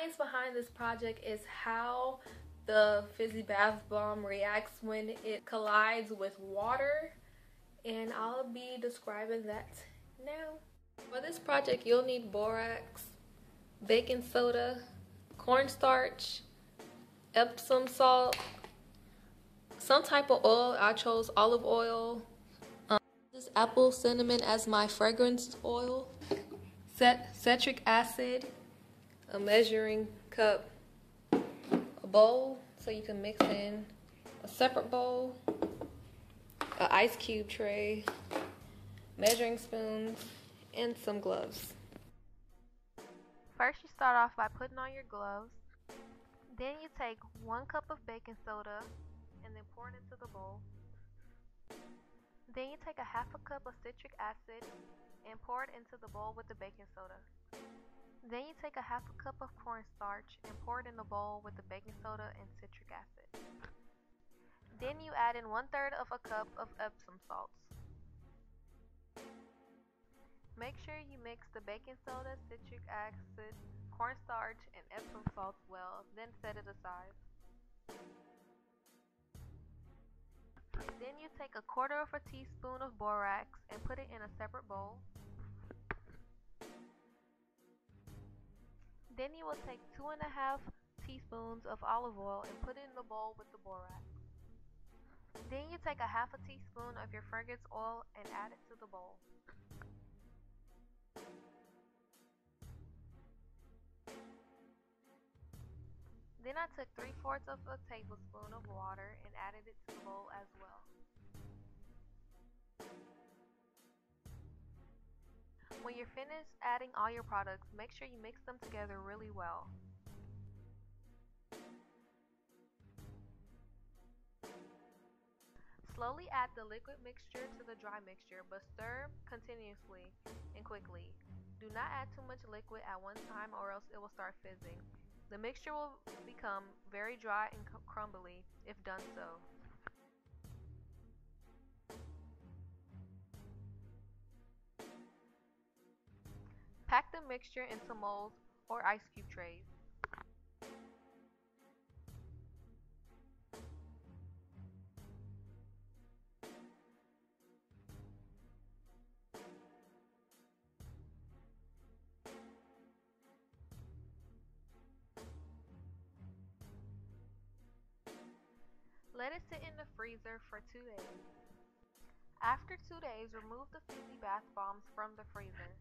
science behind this project is how the fizzy bath bomb reacts when it collides with water and I'll be describing that now. For this project you'll need borax, baking soda, cornstarch, Epsom salt, some type of oil. I chose olive oil. Um, apple cinnamon as my fragrance oil. Cet citric acid, a measuring cup, a bowl so you can mix in a separate bowl, an ice cube tray, measuring spoons, and some gloves. First you start off by putting on your gloves. Then you take one cup of baking soda and then pour it into the bowl. Then you take a half a cup of citric acid and pour it into the bowl with the baking soda. Then you take a half a cup of cornstarch and pour it in the bowl with the baking soda and citric acid. Then you add in one third of a cup of Epsom salts. Make sure you mix the baking soda, citric acid, cornstarch, and Epsom salts well, then set it aside. Then you take a quarter of a teaspoon of borax and put it in a separate bowl. Then you will take two and a half teaspoons of olive oil and put it in the bowl with the borax. Then you take a half a teaspoon of your fragrance oil and add it to the bowl. Then I took 3 fourths of a tablespoon of water and added it to the bowl as well. When you're finished adding all your products, make sure you mix them together really well. Slowly add the liquid mixture to the dry mixture, but stir continuously and quickly. Do not add too much liquid at one time or else it will start fizzing. The mixture will become very dry and crumbly if done so. The mixture into molds or ice cube trays. Let it sit in the freezer for two days. After two days, remove the fizzy bath bombs from the freezer.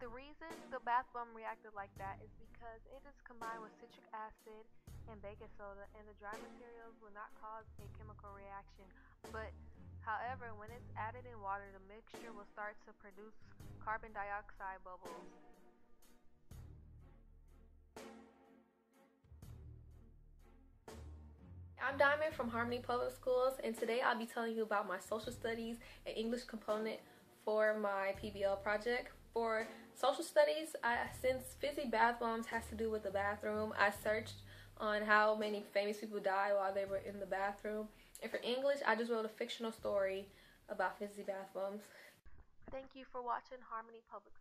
The reason the bath bomb reacted like that is because it is combined with citric acid and baking soda and the dry materials will not cause a chemical reaction. But however, when it's added in water, the mixture will start to produce carbon dioxide bubbles. I'm Diamond from Harmony Public Schools and today I'll be telling you about my social studies and English component for my PBL project. For social studies, I, since fizzy bath bombs has to do with the bathroom, I searched on how many famous people died while they were in the bathroom. And for English, I just wrote a fictional story about fizzy bath bombs. Thank you for watching Harmony Public